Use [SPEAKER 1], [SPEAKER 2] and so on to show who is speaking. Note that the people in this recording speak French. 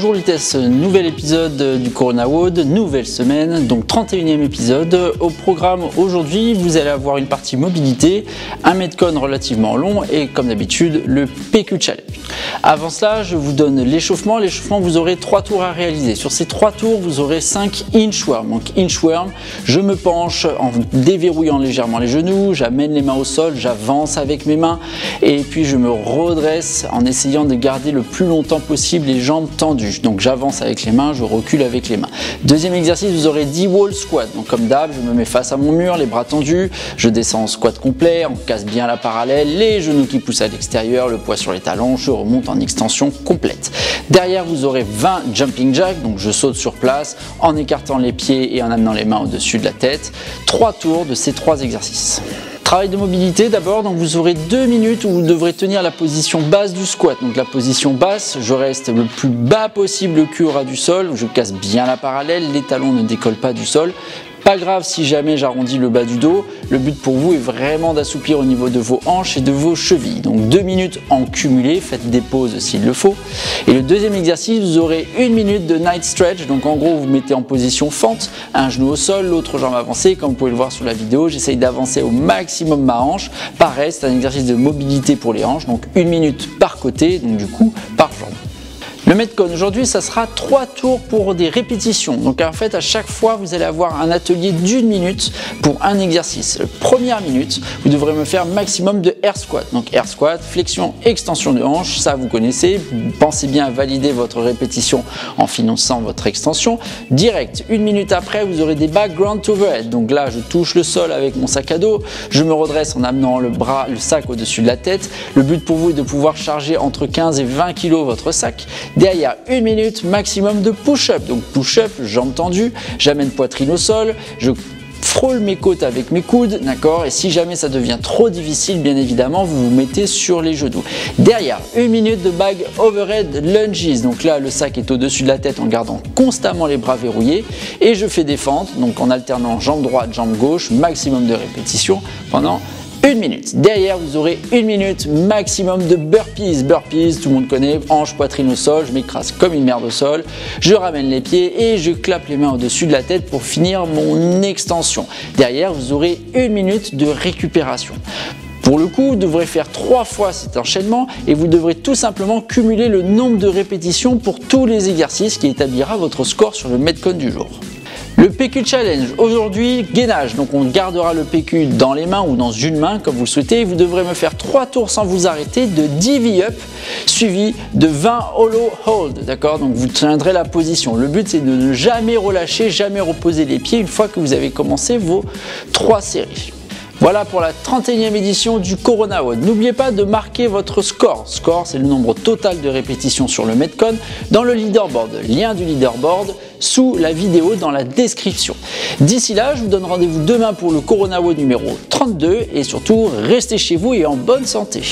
[SPEAKER 1] Bonjour Litesse, nouvel épisode du Corona Wood, nouvelle semaine, donc 31e épisode. Au programme aujourd'hui, vous allez avoir une partie mobilité, un Metcon relativement long et comme d'habitude le PQ Challenge. Avant cela, je vous donne l'échauffement. L'échauffement, vous aurez trois tours à réaliser. Sur ces trois tours, vous aurez 5 inchworm. Donc inchworm, je me penche en déverrouillant légèrement les genoux, j'amène les mains au sol, j'avance avec mes mains et puis je me redresse en essayant de garder le plus longtemps possible les jambes tendues donc j'avance avec les mains, je recule avec les mains. Deuxième exercice, vous aurez 10 wall squat. Donc comme d'hab, je me mets face à mon mur, les bras tendus, je descends en squat complet, on casse bien la parallèle, les genoux qui poussent à l'extérieur, le poids sur les talons, je remonte en extension complète. Derrière, vous aurez 20 jumping jacks, donc je saute sur place en écartant les pieds et en amenant les mains au-dessus de la tête. Trois tours de ces trois exercices. Travail de mobilité d'abord, donc vous aurez deux minutes où vous devrez tenir la position basse du squat. Donc la position basse, je reste le plus bas possible, le cul au ras du sol, je casse bien la parallèle, les talons ne décollent pas du sol. Pas grave si jamais j'arrondis le bas du dos. Le but pour vous est vraiment d'assouplir au niveau de vos hanches et de vos chevilles. Donc deux minutes en cumulé, faites des pauses s'il le faut. Et le deuxième exercice, vous aurez une minute de night stretch. Donc en gros, vous mettez en position fente, un genou au sol, l'autre jambe avancée. Comme vous pouvez le voir sur la vidéo, j'essaye d'avancer au maximum ma hanche. Pareil, c'est un exercice de mobilité pour les hanches. Donc une minute par côté, donc du coup par jambe. Le Metcon aujourd'hui, ça sera trois tours pour des répétitions. Donc en fait, à chaque fois, vous allez avoir un atelier d'une minute pour un exercice. première minute, vous devrez me faire maximum de air squat. Donc air squat, flexion, extension de hanche, ça vous connaissez. Pensez bien à valider votre répétition en finançant votre extension. Direct, une minute après, vous aurez des background to overhead. Donc là, je touche le sol avec mon sac à dos, je me redresse en amenant le bras, le sac au-dessus de la tête. Le but pour vous est de pouvoir charger entre 15 et 20 kg votre sac. Derrière, une minute maximum de push-up. Donc push-up, jambes tendues, j'amène poitrine au sol, je frôle mes côtes avec mes coudes, d'accord? Et si jamais ça devient trop difficile, bien évidemment, vous vous mettez sur les genoux. Derrière, une minute de bag overhead lunges. Donc là, le sac est au-dessus de la tête en gardant constamment les bras verrouillés. Et je fais des fentes, donc en alternant jambe droite, jambe gauche, maximum de répétitions pendant une minute. Derrière, vous aurez une minute maximum de burpees. Burpees, tout le monde connaît, hanche, poitrine au sol, je m'écrase comme une merde au sol, je ramène les pieds et je clappe les mains au-dessus de la tête pour finir mon extension. Derrière, vous aurez une minute de récupération. Pour le coup, vous devrez faire trois fois cet enchaînement et vous devrez tout simplement cumuler le nombre de répétitions pour tous les exercices qui établira votre score sur le Metcon du jour. Le PQ Challenge, aujourd'hui, gainage. Donc on gardera le PQ dans les mains ou dans une main comme vous le souhaitez. Vous devrez me faire 3 tours sans vous arrêter de 10 V-up suivi de 20 hollow hold. D'accord? Donc vous tiendrez la position. Le but c'est de ne jamais relâcher, jamais reposer les pieds une fois que vous avez commencé vos 3 séries. Voilà pour la 31e édition du Corona. N'oubliez pas de marquer votre score. Score, c'est le nombre total de répétitions sur le Metcon dans le leaderboard. Lien du leaderboard sous la vidéo dans la description. D'ici là, je vous donne rendez-vous demain pour le Corona numéro 32 et surtout, restez chez vous et en bonne santé.